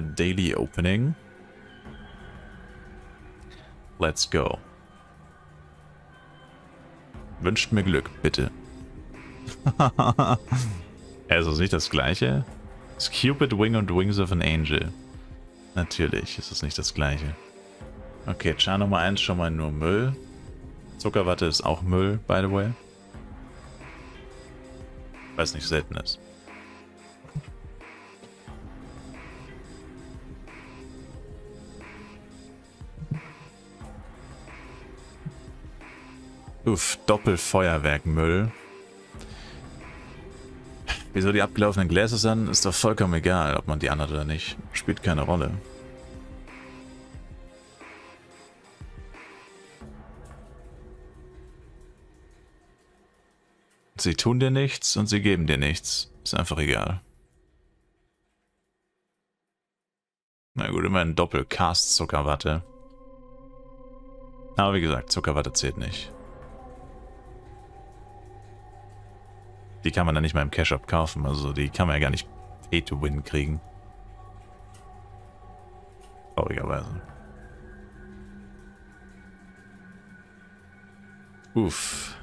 Daily Opening. Let's go. Wünscht mir Glück, bitte. also ist nicht das gleiche? It's Cupid Wing und Wings of an Angel. Natürlich ist es nicht das gleiche. Okay, Char Nummer 1 schon mal nur Müll. Zuckerwatte ist auch Müll, by the way. Weil es nicht selten ist. Uff, Doppelfeuerwerkmüll. Wieso die abgelaufenen Gläser sind, ist doch vollkommen egal, ob man die anhat oder nicht. Spielt keine Rolle. Sie tun dir nichts und sie geben dir nichts. Ist einfach egal. Na gut, immerhin Doppel-Cast-Zuckerwatte. Aber wie gesagt, Zuckerwatte zählt nicht. Die kann man dann nicht mal im Cash-Up kaufen. Also die kann man ja gar nicht Pay-to-Win kriegen. Traurigerweise. Uff.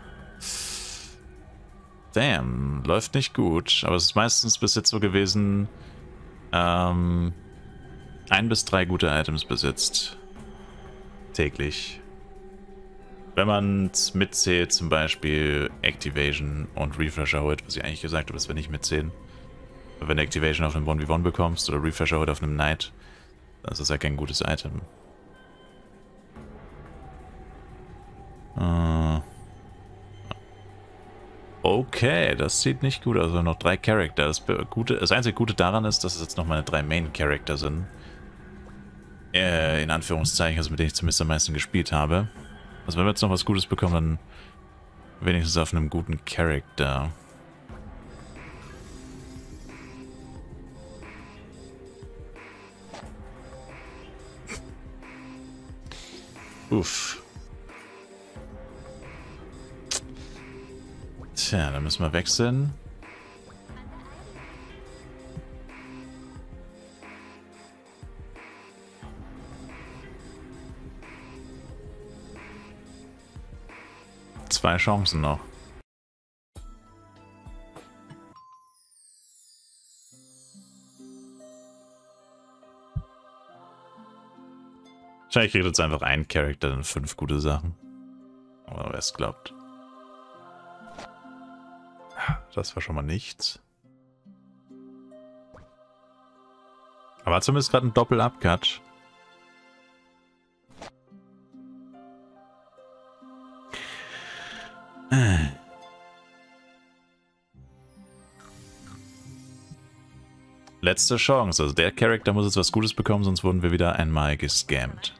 Damn, läuft nicht gut. Aber es ist meistens bis jetzt so gewesen, ähm, ein bis drei gute Items besitzt. Täglich. Wenn man mitzählt, zum Beispiel Activation und Refresher Hood, was ich eigentlich gesagt habe, dass wir nicht mitzählen. Wenn du Activation auf einem 1v1 bekommst oder Refresher Hood auf einem Knight, dann ist das ja kein gutes Item. Äh. Okay, das sieht nicht gut aus. Also noch drei Charakter. Das, das einzige Gute daran ist, dass es jetzt noch meine drei Main-Charakter sind. Äh, in Anführungszeichen, also mit denen ich zumindest am meisten gespielt habe. Also wenn wir jetzt noch was Gutes bekommen, dann wenigstens auf einem guten Charakter. Uff. Tja, dann müssen wir wechseln. Zwei Chancen noch. Wahrscheinlich kriegt jetzt einfach ein Charakter dann fünf gute Sachen. Aber wer es glaubt. Das war schon mal nichts. Aber zumindest gerade ein Doppel-Upcut. Letzte Chance. Also der Charakter muss jetzt was Gutes bekommen, sonst wurden wir wieder einmal gescammt.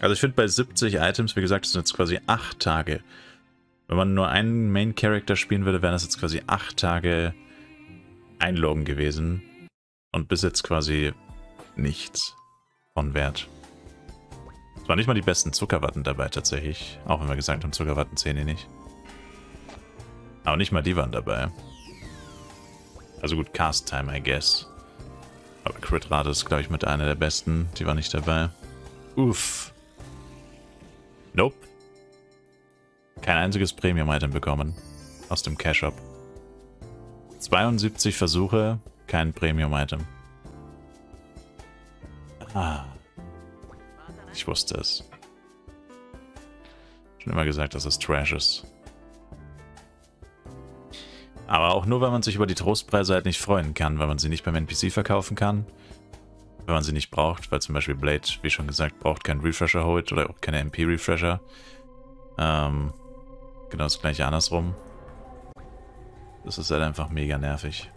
Also ich finde bei 70 Items, wie gesagt, das sind jetzt quasi 8 Tage. Wenn man nur einen Main Character spielen würde, wären das jetzt quasi 8 Tage Einloggen gewesen. Und bis jetzt quasi nichts von Wert. Es waren nicht mal die besten Zuckerwatten dabei tatsächlich. Auch wenn wir gesagt haben, Zuckerwatten zählen die nicht. Aber nicht mal die waren dabei. Also gut, Cast Time, I guess. Aber Crit Rate ist, glaube ich, mit einer der besten. Die war nicht dabei. Uff. Nope. Kein einziges Premium-Item bekommen. Aus dem Cash-Up. 72 Versuche, kein Premium-Item. Ah. Ich wusste es. Schon immer gesagt, dass es Trash ist. Aber auch nur, wenn man sich über die Trostpreise halt nicht freuen kann, weil man sie nicht beim NPC verkaufen kann. Wenn man sie nicht braucht, weil zum Beispiel Blade, wie schon gesagt, braucht keinen Refresher-Hold oder auch keine MP-Refresher. Ähm, genau das gleiche andersrum. Das ist halt einfach mega nervig.